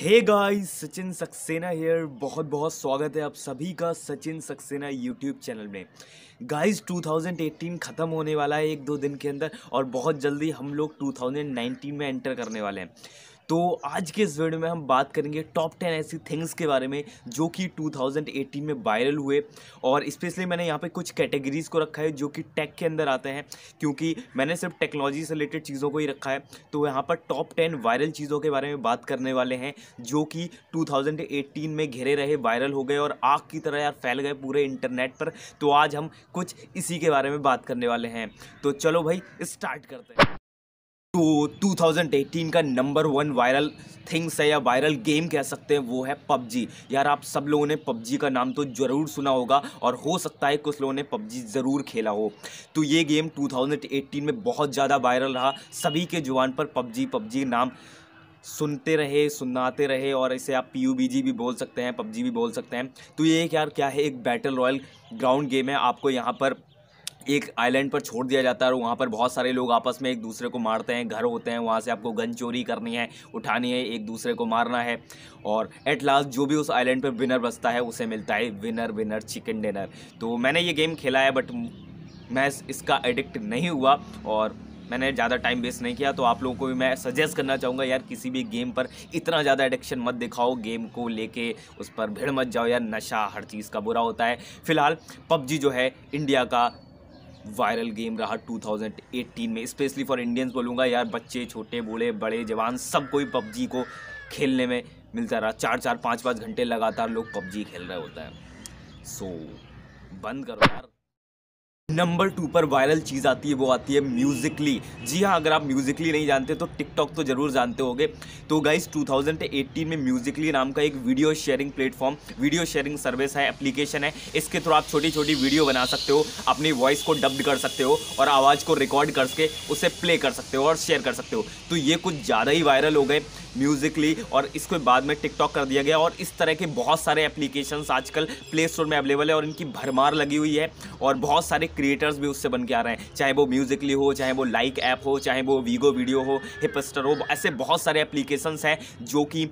Hey guys Sachin Saxena here बहुत बहुत स्वागत है आप सभी का सचिन सक्सेना यूट्यूब चैनल में। गाइस 2018 ख़त्म होने वाला है एक दो दिन के अंदर और बहुत जल्दी हम लोग 2019 में एंटर करने वाले हैं। तो आज के इस वीडियो में हम बात करेंगे टॉप टेन ऐसी थिंग्स के बारे में, जो कि 2018 में वायरल हुए। और स्पेशली मैंने यहाँ पे कुछ कैटेगरीज को रखा है, जो कि टेक के अंदर आते हैं, क्योंकि मैंने सिर्फ़ टेक्नोलॉजी से रिलेटेड चीज़ों को ही रखा है। तो यहाँ पर टॉप टेन वायरल चीज़ों के बारे में बात करने वाले हैं, जो कि टू में घिरे रहे वायरल हो गए और आग की तरह यार फैल गए पूरे इंटरनेट पर। तो आज हम कुछ इसी के बारे में बात करने वाले हैं। तो चलो भाई स्टार्ट करते हैं। तो 2018 का नंबर वन वायरल थिंग्स है या वायरल गेम कह सकते हैं, वो है पबजी। यार, आप सब लोगों ने पबजी का नाम तो ज़रूर सुना होगा और हो सकता है कुछ लोगों ने पबजी ज़रूर खेला हो। तो ये गेम 2018 में बहुत ज़्यादा वायरल रहा। सभी के ज़ुबान पर पबजी पबजी नाम सुनते रहे, सुनाते रहे और इसे आप PUBG भी बोल सकते हैं, पबजी भी बोल सकते हैं। तो ये यार, क्या है? एक बैटल रॉयल ग्राउंड गेम है। आपको यहाँ पर एक आइलैंड पर छोड़ दिया जाता है और वहाँ पर बहुत सारे लोग आपस में एक दूसरे को मारते हैं, घर होते हैं, वहाँ से आपको गन चोरी करनी है, उठानी है, एक दूसरे को मारना है और एट लास्ट जो भी उस आइलैंड पर विनर बसता है, उसे मिलता है विनर विनर चिकन डिनर तो मैंने ये गेम खेला है बट मैं इसका एडिक्ट नहीं हुआ और मैंने ज़्यादा टाइम वेस्ट नहीं किया तो आप लोगों को भी मैं सजेस्ट करना चाहूँगा, यार किसी भी गेम पर इतना ज़्यादा एडिक्शन मत दिखाओ गेम को लेके उस पर भीड़ मत जाओ, यार नशा हर चीज़ का बुरा होता है. फ़िलहाल, पबजी जो है इंडिया का वायरल गेम रहा 2018 में स्पेशली फॉर इंडियंस बोलूँगा यार बच्चे छोटे बूढ़े बड़े जवान सब कोई पबजी को खेलने में मिलता रहा। चार चार पाँच पाँच घंटे लगातार लोग पबजी खेल रहे होते हैं। सो so, बंद करो यार। नंबर टू पर वायरल चीज़ आती है, वो आती है म्यूजिकली जी हाँ अगर आप म्यूजिकली नहीं जानते तो टिकटॉक तो ज़रूर जानते होगे। तो गाइस 2018 में म्यूजिकली नाम का एक video sharing platform video sharing service है एप्लीकेशन है। इसके थ्रू आप छोटी छोटी वीडियो बना सकते हो, अपनी वॉइस को डब्ड कर सकते हो और आवाज़ को रिकॉर्ड करके उसे प्ले कर सकते हो और शेयर कर सकते हो। तो ये कुछ ज़्यादा ही वायरल हो गए म्यूजिकली और इसको बाद में टिकटॉक कर दिया गया और इस तरह के बहुत सारे एप्लीकेशंस आजकल प्ले स्टोर में अवेलेबल है और इनकी भरमार लगी हुई है और बहुत सारे क्रिएटर्स भी उससे बन के आ रहे हैं। चाहे वो म्यूजिकली हो, चाहे वो लाइक ऐप हो, चाहे वो वीगो वीडियो हो हिपस्टर हो, ऐसे बहुत सारे एप्लीकेशंस हैं जो कि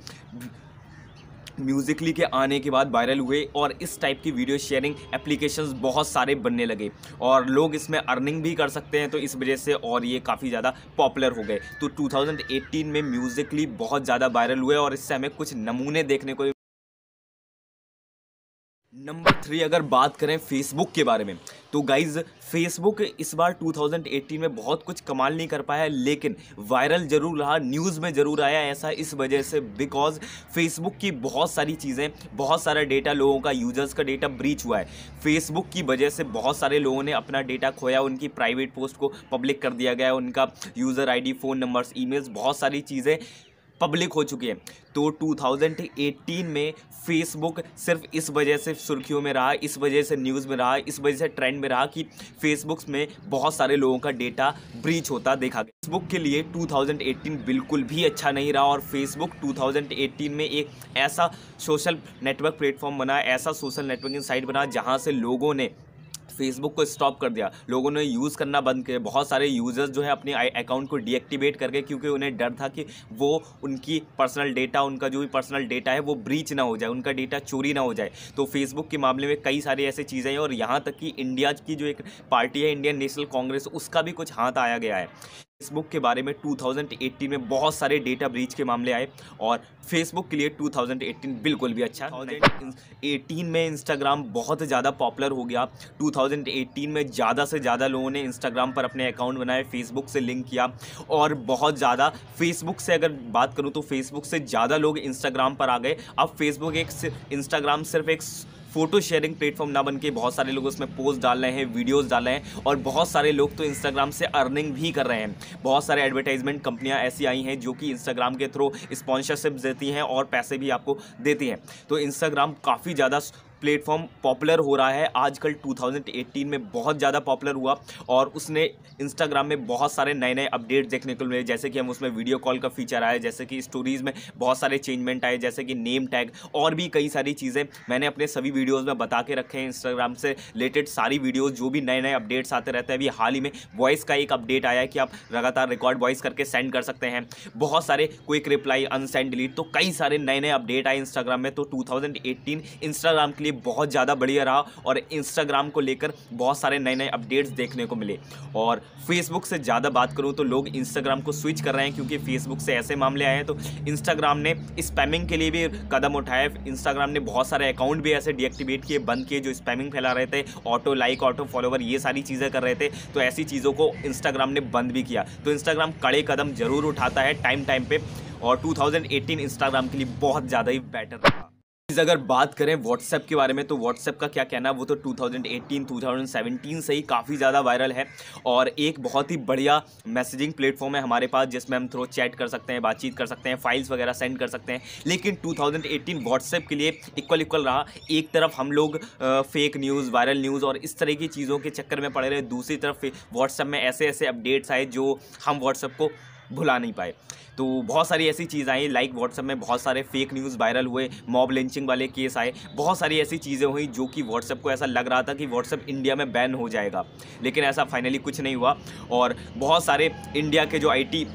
म्यूजिकली के आने के बाद वायरल हुए और इस टाइप की वीडियो शेयरिंग एप्लीकेशंस बहुत सारे बनने लगे। और लोग इसमें अर्निंग भी कर सकते हैं तो इस वजह से और ये काफ़ी ज़्यादा पॉपुलर हो गए। तो 2018 में म्यूजिकली बहुत ज़्यादा वायरल हुए और इससे हमें कुछ नमूने देखने को नंबर थ्री अगर बात करें फेसबुक के बारे में तो गाइज़ फेसबुक इस बार 2018 में बहुत कुछ कमाल नहीं कर पाया, लेकिन वायरल ज़रूर रहा न्यूज़ में ज़रूर आया ऐसा इस वजह से बिकॉज़ फेसबुक की बहुत सारी चीज़ें, बहुत सारा डेटा लोगों का यूज़र्स का डेटा ब्रीच हुआ है। फेसबुक की वजह से बहुत सारे लोगों ने अपना डेटा खोया, उनकी प्राइवेट पोस्ट को पब्लिक कर दिया गया, उनका यूज़र आईडी फ़ोन नंबर्स ई बहुत सारी चीज़ें पब्लिक हो चुकी है। तो 2018 में फेसबुक सिर्फ़ इस वजह से सुर्खियों में रहा, इस वजह से न्यूज़ में रहा, इस वजह से ट्रेंड में रहा कि फेसबुक में बहुत सारे लोगों का डेटा ब्रीच होता देखा गया। फेसबुक के लिए 2018 बिल्कुल भी अच्छा नहीं रहा और फेसबुक 2018 में एक ऐसा सोशल नेटवर्क प्लेटफॉर्म बना, ऐसा सोशल नेटवर्किंग साइट बना जहाँ से लोगों ने फेसबुक को स्टॉप कर दिया। लोगों ने यूज़ करना बंद किया। बहुत सारे यूज़र्स जो है अपने अकाउंट को डीएक्टिवेट करके क्योंकि उन्हें डर था कि वो उनकी पर्सनल डेटा उनका जो भी पर्सनल डेटा है वो ब्रीच ना हो जाए, उनका डेटा चोरी ना हो जाए। तो फेसबुक के मामले में कई सारी ऐसी चीज़ें हैं और यहाँ तक कि इंडिया की जो एक पार्टी है इंडियन नेशनल कांग्रेस उसका भी कुछ हाथ आया गया है। फेसबुक के बारे में 2018 में बहुत सारे डेटा ब्रीच के मामले आए और फेसबुक के लिए 2018 बिल्कुल भी अच्छा 2018 में इंस्टाग्राम बहुत ज़्यादा पॉपुलर हो गया। 2018 में ज़्यादा से ज़्यादा लोगों ने इंस्टाग्राम पर अपने अकाउंट बनाए फेसबुक से लिंक किया और बहुत ज़्यादा फेसबुक से अगर बात करूँ तो फेसबुक से ज़्यादा लोग इंस्टाग्राम पर आ गए। अब फेसबुक एक इंस्टाग्राम सिर्फ़ एक फ़ोटो शेयरिंग प्लेटफॉर्म ना बन के बहुत सारे लोग उसमें पोस्ट डाल रहे हैं, वीडियोस डाल रहे हैं और बहुत सारे लोग तो इंस्टाग्राम से अर्निंग भी कर रहे हैं। बहुत सारे एडवर्टाइजमेंट कंपनियाँ ऐसी आई हैं जो कि इंस्टाग्राम के थ्रू स्पॉन्सरशिप देती हैं और पैसे भी आपको देती हैं। तो इंस्टाग्राम काफ़ी ज़्यादा प्लेटफॉर्म पॉपुलर हो रहा है। आजकल 2018 में बहुत ज़्यादा पॉपुलर हुआ और उसने इंस्टाग्राम में बहुत सारे नए नए अपडेट्स देखने को मिले। जैसे कि हम उसमें वीडियो कॉल का फीचर आया, जैसे कि स्टोरीज़ में बहुत सारे चेंजमेंट आए, जैसे कि नेम टैग और भी कई सारी चीज़ें मैंने अपने सभी वीडियोज़ में बता के रखे हैं। इंस्टाग्राम से रिलेटेड सारी वीडियोज़ जो भी नए नए अपडेट्स आते रहते हैं। अभी हाल ही में वॉइस का एक अपडेट आया है कि आप लगातार रिकॉर्ड वॉइस करके सेंड कर सकते हैं। बहुत सारे क्विक रिप्लाई अनसेंड डिलीट तो कई सारे नए नए अपडेट आए इंस्टाग्राम में। तो 2018 इंस्टाग्राम के लिए बहुत ज़्यादा बढ़िया रहा और इंस्टाग्राम को लेकर बहुत सारे नए नए अपडेट्स देखने को मिले। और फेसबुक से ज़्यादा बात करूँ तो लोग इंस्टाग्राम को स्विच कर रहे हैं क्योंकि फेसबुक से ऐसे मामले आए हैं तो इंस्टाग्राम ने स्पैमिंग के लिए भी कदम उठाया इंस्टाग्राम ने बहुत सारे अकाउंट भी ऐसे डीएक्टिवेट किए, बंद किए जो स्पैमिंग फैला रहे थे ऑटो लाइक ऑटो फॉलोवर ये सारी चीज़ें कर रहे थे तो ऐसी चीज़ों को इंस्टाग्राम ने बंद भी किया। तो इंस्टाग्राम कड़े कदम ज़रूर उठाता है टाइम टाइम पे, और 2018 इंस्टाग्राम के लिए बहुत ज़्यादा ही बेटर रहा। अगर बात करें व्हाट्सएप के बारे में तो व्हाट्सएप का क्या कहना वो तो 2018 2017 से ही काफ़ी ज़्यादा वायरल है और एक बहुत ही बढ़िया मैसेजिंग प्लेटफॉर्म है हमारे पास, जिसमें हम थ्रो चैट कर सकते हैं, बातचीत कर सकते हैं फाइल्स वगैरह सेंड कर सकते हैं। लेकिन 2018 व्हाट्सएप के लिए इक्वल इक्वल रहा। एक तरफ़ हम लोग फेक न्यूज़ वायरल न्यूज़ और इस तरह की चीज़ों के चक्कर में पड़े रहे। दूसरी तरफ़ व्हाट्सएप में ऐसे ऐसे अपडेट्स आए जो हम व्हाट्सएप को भुला नहीं पाए। तो बहुत सारी ऐसी चीज़ आई लाइक व्हाट्सएप में बहुत सारे फेक न्यूज़ वायरल हुए मॉब लिंचिंग वाले केस आए, बहुत सारी ऐसी चीज़ें हुई जो कि व्हाट्सएप को ऐसा लग रहा था कि व्हाट्सएप इंडिया में बैन हो जाएगा। लेकिन ऐसा फाइनली कुछ नहीं हुआ और बहुत सारे इंडिया के जो आईटी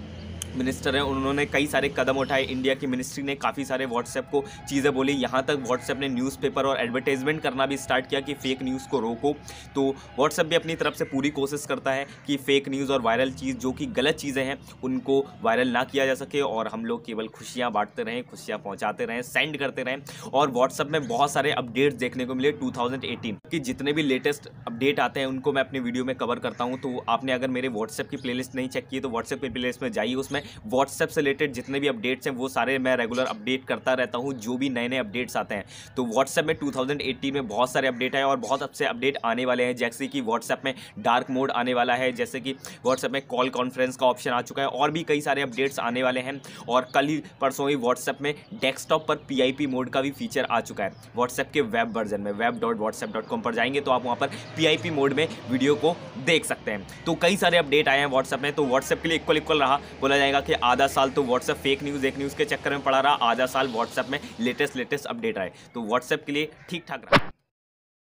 मिनिस्टर हैं, उन्होंने कई सारे कदम उठाए। इंडिया की मिनिस्ट्री ने काफ़ी सारे व्हाट्सएप को चीज़ें बोली। यहाँ तक व्हाट्सएप ने न्यूज़पेपर और एडवर्टाइजमेंट करना भी स्टार्ट किया कि फ़ेक न्यूज़ को रोको। तो व्हाट्सएप भी अपनी तरफ़ से पूरी कोशिश करता है कि फ़ेक न्यूज़ और वायरल चीज़, जो कि गलत चीज़ें हैं, उनको वायरल ना किया जा सके और हम लोग केवल खुशियाँ बांटते रहें, खुशियाँ पहुँचाते रहें सेंड करते रहें। और व्हाट्सएप में बहुत सारे अपडेट्स देखने को मिले टू कि। जितने भी लेटेस्ट अपडेट आते हैं, उनको मैं अपने वीडियो में कवर करता हूँ। तो आपने अगर मेरे व्हाट्सएप की प्लेलिस्ट नहीं चेक की तो व्हाट्सएप की प्लेलिस्ट में जाइए, उसमें व्हाट्सएप से रिलेटेड जितने भी अपडेट्स हैं, वो सारे मैं रेगुलर अपडेट करता रहता हूँ, जो भी नए नए अपडेट्स आते हैं। तो व्हाट्सएप में 2018 में बहुत सारे अपडेट आए और बहुत अच्छे अपडेट आने वाले हैं, जैसे कि व्हाट्सएप में डार्क मोड आने वाला है, जैसे कि व्हाट्सएप में कॉल कॉन्फ्रेंस का ऑप्शन आ चुका है, और भी कई सारे अपडेट्स आने वाले हैं। और कल ही परसों ही व्हाट्सएप में डेस्कटॉप पर पी मोड का भी फीचर आ चुका है व्हाट्सएप के वेब वर्जन में web dot WhatsApp dot com पर जाएँगे तो आप वहाँ पर पी मोड में वीडियो को देख सकते हैं। तो कई सारे अपडेट आए हैं व्हाट्सएप में तो व्हाट्सएप के लिए इक्वल इक्वल रहा, बोला जाएगा कि आधा साल तो व्हाट्सएप फेक न्यूज़ एक न्यूज़ के चक्कर में पड़ा रहा, आधा साल व्हाट्सएप में लेटेस्ट लेटेस्ट अपडेट आए। तो व्हाट्सएप के लिए ठीक ठाक रहा।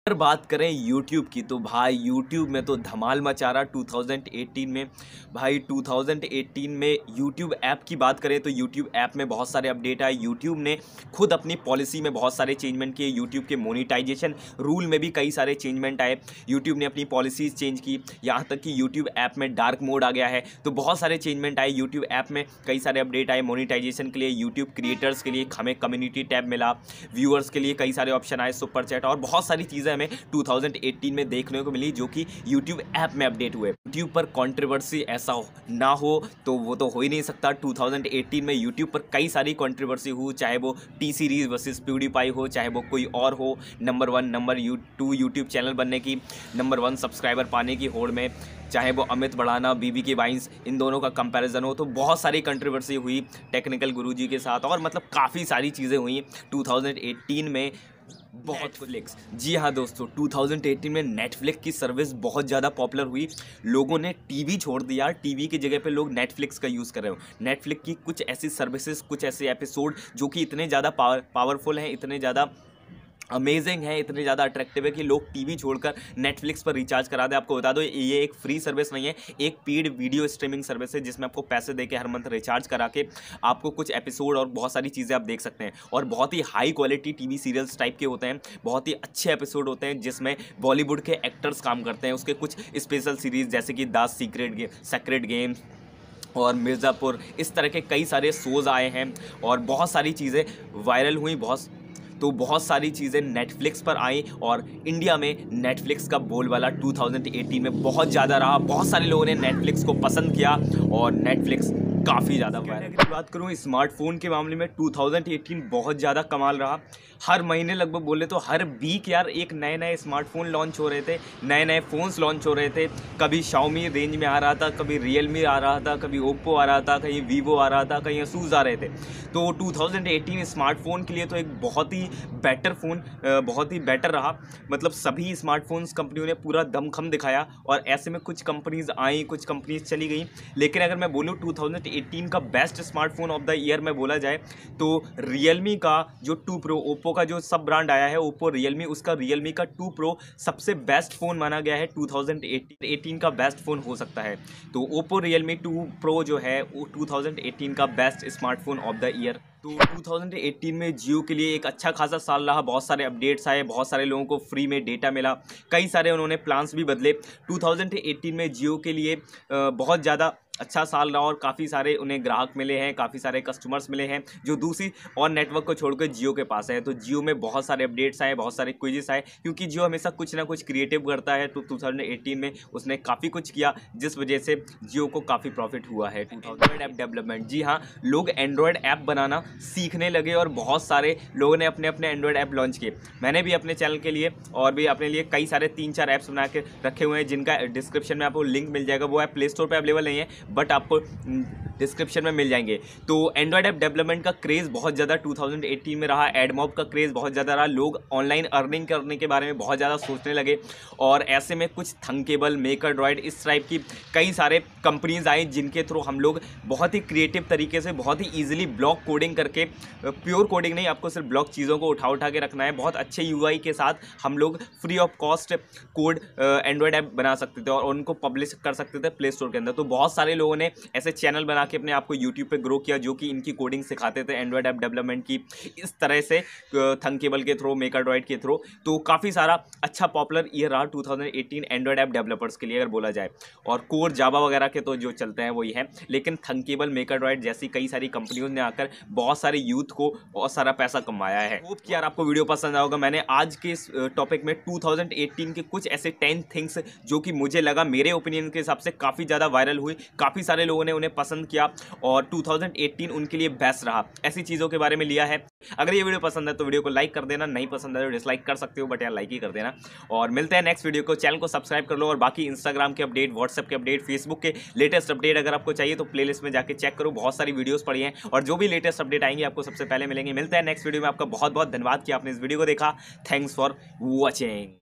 अगर बात करें यूट्यूब की तो भाई यूट्यूब में तो धमाल मचा रहा 2018 में। भाई 2018 में यूट्यूब ऐप की बात करें तो यूट्यूब ऐप में बहुत सारे अपडेट आए। यूट्यूब ने खुद अपनी पॉलिसी में बहुत सारे चेंजमेंट किए। यूट्यूब के मोनिटाइजेशन रूल में भी कई सारे चेंजमेंट आए। यूट्यूब ने अपनी पॉलिसीज़ चेंज की। यहाँ तक कि यूट्यूब ऐप में डार्क मोड आ गया है। तो बहुत सारे चेंजमेंट आए। यूट्यूब ऐप में कई सारे अपडेट आए मोनिटाइजेशन के लिए। यूट्यूब क्रिएटर्स के लिए हमें कम्युनिटी टैब मिला। व्यूअर्स के लिए कई सारे ऑप्शन आए सुपर चैट और बहुत सारी चीज़ें चीज़ें हमें 2018 में देखने को मिली, जो कि यूट्यूब ऐप में अपडेट हुए। यूट्यूब पर कंट्रोवर्सी ऐसा ना हो तो वो तो हो ही नहीं सकता। 2018 में यूट्यूब पर कई सारी कंट्रोवर्सी हो चाहे वो टी सीरीज़ वर्सेस प्यूडीपाई हो, चाहे वो कोई और हो। नंबर वन नंबर यू टू यूट्यूब चैनल बनने की नंबर वन सब्सक्राइबर पाने की होड़ में, चाहे वो अमित बढ़ाना बीबी के वाइंस इन दोनों का कंपैरिजन हो तो बहुत सारी कंट्रोवर्सी हुई टेक्निकल गुरुजी के साथ। और मतलब काफ़ी सारी चीज़ें हुई। 2018 में बहुत फ्लिक्स जी हाँ दोस्तों 2018 में नेटफ्लिक्स की सर्विस बहुत ज़्यादा पॉपुलर हुई। लोगों ने टीवी छोड़ दिया। टीवी की जगह पे लोग नेटफ्लिक्स का यूज़ कर रहे हो। नेटफ्लिक्स की कुछ ऐसी सर्विसेज़ कुछ ऐसे एपिसोड जो कि इतने ज़्यादा पावर पावरफुल हैं, इतने ज़्यादा अमेजिंग है, इतने ज़्यादा अट्रैक्टिव है कि लोग टीवी छोड़कर नेटफ्लिक्स पर रिचार्ज करा दें। आपको बता दो, ये एक फ्री सर्विस नहीं है, एक पीड वीडियो स्ट्रीमिंग सर्विस है, जिसमें आपको पैसे दे के हर मंथ रिचार्ज करा के आपको कुछ एपिसोड और बहुत सारी चीज़ें आप देख सकते हैं। और बहुत ही high quality TV serials type के होते हैं, बहुत ही अच्छे एपिसोड होते हैं, जिसमें बॉलीवुड के एक्टर्स काम करते हैं। उसके कुछ स्पेशल सीरीज़ जैसे कि दास सीक्रेट गेम सेक्रेट गेम्स और मिर्ज़ापुर इस तरह के कई सारे शोज़ आए हैं और बहुत सारी चीज़ें वायरल हुई, बहुत तो बहुत सारी चीज़ें नेटफ्लिक्स पर आई और इंडिया में नेटफ्लिक्स का बोलबाला 2018 में बहुत ज़्यादा रहा। बहुत सारे लोगों ने नेटफ्लिक्स को पसंद किया और नेटफ्लिक्स काफ़ी ज़्यादा वायरल बात करूँ स्मार्टफ़ोन के मामले में 2018 बहुत ज़्यादा कमाल रहा। हर महीने लगभग बोले तो हर वीक यार एक नए नए स्मार्टफ़ोन लॉन्च हो रहे थे नए नए फ़ोन्स लॉन्च हो रहे थे। कभी शाओमी रेंज में आ रहा था, कभी रियलमी आ रहा था, कभी ओप्पो आ रहा था, कहीं वीवो आ रहा था, कहीं असूज आ रहे थे। तो 2018 स्मार्टफ़ोन के लिए तो एक बहुत ही बेटर फ़ोन बहुत ही बेटर रहा। मतलब सभी स्मार्टफोन्स कंपनियों ने पूरा दमखम दिखाया और ऐसे में कुछ कंपनीज़ आई, कुछ कंपनीज़ चली गई। लेकिन अगर मैं बोलूँ टू 2018 का best smartphone of the year में बोला जाए तो रियलमी का जो टू प्रो ओप्पो का जो सब ब्रांड आया है ओप्पो रियलमी उसका रियलमी का टू प्रो सबसे बेस्ट फ़ोन माना गया है 2018 का बेस्ट फ़ोन हो सकता है। तो ओप्पो रियलमी टू प्रो जो है, वो 2018 का best smartphone of the year तो 2018 में जियो के लिए एक अच्छा खासा साल रहा, बहुत सारे अपडेट्स आए, बहुत सारे लोगों को फ्री में डेटा मिला, कई सारे उन्होंने प्लान्स भी बदले। 2018 में जियो के लिए बहुत ज़्यादा अच्छा साल रहा और काफ़ी सारे उन्हें ग्राहक मिले हैं काफ़ी सारे कस्टमर्स मिले हैं जो दूसरी और नेटवर्क को छोड़कर जियो के पास है तो जियो में बहुत सारे अपडेट्स आए बहुत सारे क्विजेस आए क्योंकि जियो हमेशा कुछ ना कुछ क्रिएटिव करता है। तो टू में उसने काफ़ी कुछ किया जिस वजह से जियो को काफ़ी प्रॉफिट हुआ है। एंड्रॉयड ऐप डेवलपमेंट जी हाँ लोग एंड्रॉयड ऐप बनाना सीखने लगे और बहुत सारे लोगों ने अपने अपने एंड्रॉयड ऐप लॉन्च किए। मैंने भी अपने चैनल के लिए और भी अपने लिए कई सारे तीन चार ऐप्स बना के रखे हुए हैं जिनका डिस्क्रिप्शन में आपको लिंक मिल जाएगा। वो ऐप प्ले स्टोर पर अवेलेबल नहीं है बट आपको डिस्क्रिप्शन में मिल जाएँगे। तो एंड्रॉयड ऐप डेवलपमेंट का क्रेज़ बहुत ज़्यादा 2018 में रहा एडमॉब का क्रेज़ बहुत ज़्यादा रहा, लोग ऑनलाइन अर्निंग करने के बारे में बहुत ज़्यादा सोचने लगे और ऐसे में कुछ थंकेबल मेकर ड्रॉइड इस टाइप की कई सारे कंपनीज़ आई जिनके थ्रू हम लोग बहुत ही क्रिएटिव तरीके से, बहुत ही ईजिली ब्लॉक कोडिंग करके प्योर कोडिंग नहीं, आपको सिर्फ़ ब्लॉक चीज़ों को उठा उठा के रखना है। बहुत अच्छे यूआई के साथ हम लोग free of cost code Android app बना सकते थे और उनको पब्लिश कर सकते थे प्ले स्टोर के अंदर। तो बहुत सारे लोगों ने ऐसे चैनल बना के अपने आप को यूट्यूब पे ग्रो किया, जो कि इनकी कोडिंग सिखाते थे एंड्रॉयड ऐप डेवलपमेंट की, इस तरह से थंकेबल के थ्रू मेकर ड्रॉइड के थ्रू तो काफ़ी सारा अच्छा पॉपुलर ईयर रहा 2018 एंड्रॉयड ऐप डेवलपर्स के लिए, अगर बोला जाए। और कोर जावा वगैरह के तो जो चलते हैं, वही है। लेकिन थंकेबल मेकर ड्रॉइड जैसी कई सारी कंपनियों ने आकर बहुत सारे यूथ को बहुत सारा पैसा कमाया है। होप कि यार आपको वीडियो पसंद आएगा मैंने आज के इस टॉपिक में 2018 के कुछ ऐसे टेन थिंग्स जो कि मुझे लगा, मेरे ओपिनियन के हिसाब से काफ़ी ज़्यादा वायरल हुई। काफ़ी सारे लोगों ने उन्हें पसंद किया। और 2018 उनके लिए बेस्ट रहा। ऐसी चीज़ों के बारे में लिया है। अगर ये वीडियो पसंद है तो वीडियो को लाइक कर देना, नहीं पसंद है तो डिसलाइक कर सकते हो बट यार लाइक ही कर देना। और मिलते हैं नेक्स्ट वीडियो को। चैनल को सब्सक्राइब कर लो और बाकी इंस्टाग्राम के अपडेट व्हाट्सएप के अपडेट फेसबुक के लेटेस्ट अपडेट अगर आपको चाहिए तो प्ले में जाकर चेक करो। बहुत सारी वीडियोज़ पड़ी हैं और जो भी लेटेस्ट अपडेट आएँगे आपको सबसे पहले मिलेंगे। मिलते हैं नेक्स्ट वीडियो में। आपका बहुत बहुत धन्यवाद कि आपने इस वीडियो को देखा। Thanks for watching